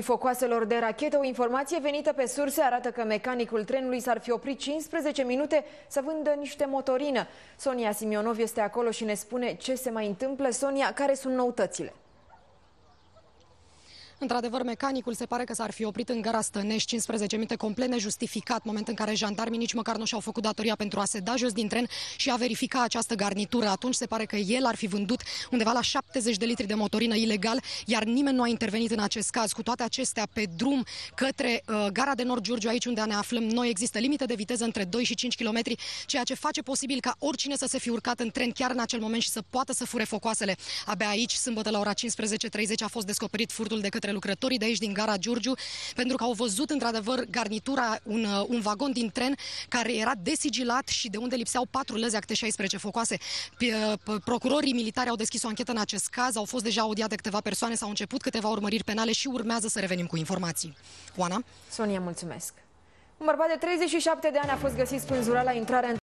focoaselor de rachetă, o informație venită pe surse arată că mecanicul trenului s-ar fi oprit 15 minute să vândă niște motorină. Sonia Simionov este acolo și ne spune ce se mai întâmplă. Sonia, care sunt noutățile? Într-adevăr, mecanicul se pare că s-ar fi oprit în gara Stănești 15 minute complet nejustificat, moment în care jandarmii nici măcar nu și-au făcut datoria pentru a se da jos din tren și a verifica această garnitură. Atunci se pare că el ar fi vândut undeva la 70 de litri de motorină ilegal, iar nimeni nu a intervenit în acest caz. Cu toate acestea, pe drum către uh, gara de Nord Giurgiu, aici unde ne aflăm noi, există limite de viteză între 2 și 5 km, ceea ce face posibil ca oricine să se fi urcat în tren chiar în acel moment și să poată să fure focoasele. Abia aici, sâmbătă la ora 15.30, a fost descoperit furtul de către către lucrătorii de aici din gara Giurgiu, pentru că au văzut într-adevăr garnitura, un, uh, un vagon din tren care era desigilat și de unde lipseau patru lăzi acte 16 focoase. Uh, procurorii militari au deschis o anchetă în acest caz, au fost deja audiate câteva persoane, s-au început câteva urmăriri penale și urmează să revenim cu informații. Oana? Sonia, mulțumesc. Un bărbat de 37 de ani a fost găsit spânzurat la intrarea în